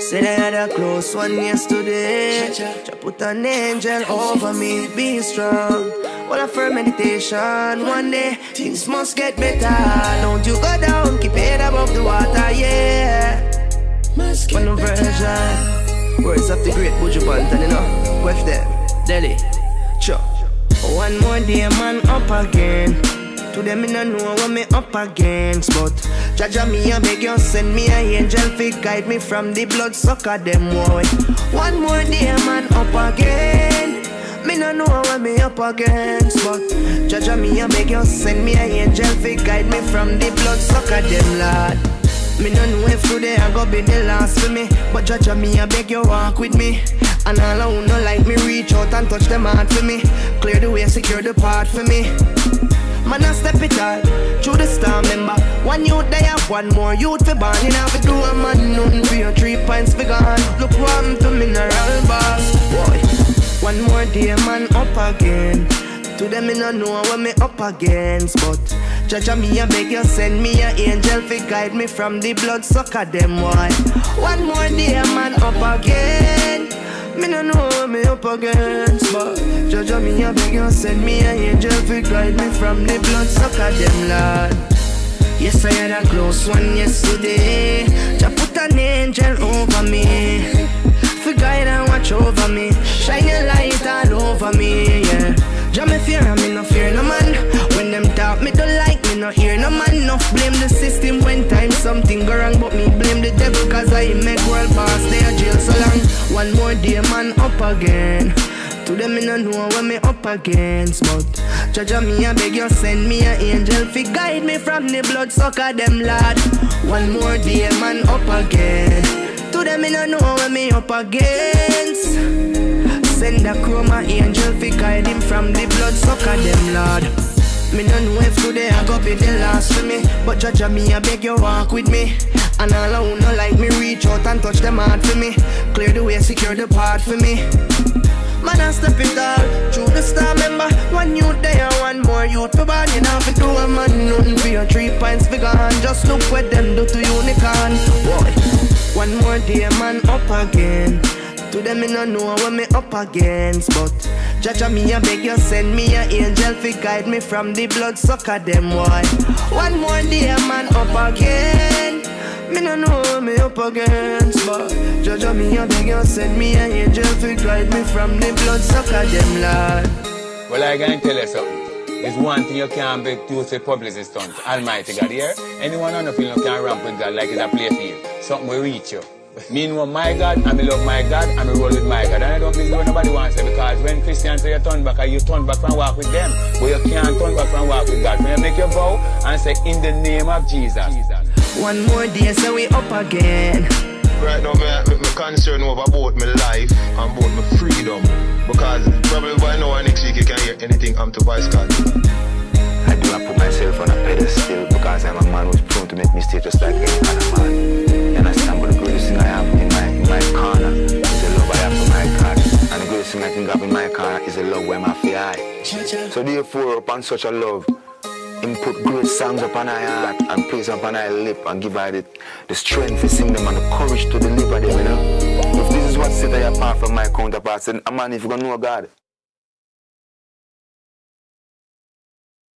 Said I had a close one yesterday. Just put an angel over me, be strong. Well, for meditation, one day things must get better. Don't you go down, keep head above the water, yeah. One version, words of the great Buju Banton, you know. With them, Delhi, Cho. One more day, man, up again. To them, me no know what me up against, but Jaja me a beg you send me a angel fi guide me from the blood sucker them boy. One more day, man, up again. Me no know what me up against, but Jaja me a beg you send me a angel fi guide me from the blood sucker them lad. Me no know if today I go be the last for me But Jaja me I beg you walk with me And all I who no like me reach out and touch them heart for me Clear the way, secure the path for me Man I step it all through the storm member One youth they have one more youth for born You know fi do a man nothing for your three pints for gone. Look happened to mineral boss. Boy, one more day man up again. To them me no know what me up against But Jaja me a beg you send me a angel fi guide me from the blood sucker them boy. One more day man up again. Me no know what me up against But Jaja me a beg you send me a angel fi guide me from the blood sucker them lad Yes I had a close one yesterday. Just put an angel over me. Fi guide and watch over me. Shine your light all over me yeah. Jah me fear and me no fear no man. When them talk me don't like me no hear no man. No blame the system when time something go wrong But me blame the devil cause I make world pass They a jail so long. One more day man up again to them me no know what me up against But Jaja me I beg you send me an angel Fi guide me from the blood sucker them lad. One more day man up again. To them me no know what me up against. Send a chroma angel fi guide him from the blood sucker them lord Me no know if today I go be the last for me But Jaja me I beg you walk with me. And all I who no like me reach out and touch them heart for me. Clear the way, secure the path for me Man I step it all through the star member One youth there, one more. Youth for born You fi do a man nothing for your three pints for gone. Just look what them do to unicorn. Boy, one more day man up again. To them me no know what me up against But Jaja me I beg you send me a angel fi guide me from the blood sucker them boy One more day man up again. Me no know up against But me a beg you send me a angel fi guide me from the them lord Well, I can tell you something. There's one thing you can't beg to say publicity stunt. Almighty God here. Anyone on the field you can ramp with God like it's a play field. Something will reach you. Me know my God, and me love my God, and me roll with my God. And I don't believe what nobody wants to because when Christians say you turn back, you turn back and walk with them. But you can't turn back and walk with God. When you make your vow and say, in the name of Jesus. One more day so we up again Right now, me, me, me concerned over about my life and about my freedom. Because probably by now or next week you can hear anything I'm to Vice God. I do not put myself on a pedestal because I'm a man who's prone to make mistakes just like any other man. You understand? But the greatest thing I have in my in my corner is the love I have for my God. And the greatest thing I think I have in my corner is the love where my fear I. So therefore, upon such a love, him put great songs upon our heart and praise upon our lip and give her the, the strength to sing them and the courage to deliver them, you know. If this is what set her apart from my counterparts, then a man if you gonna know God.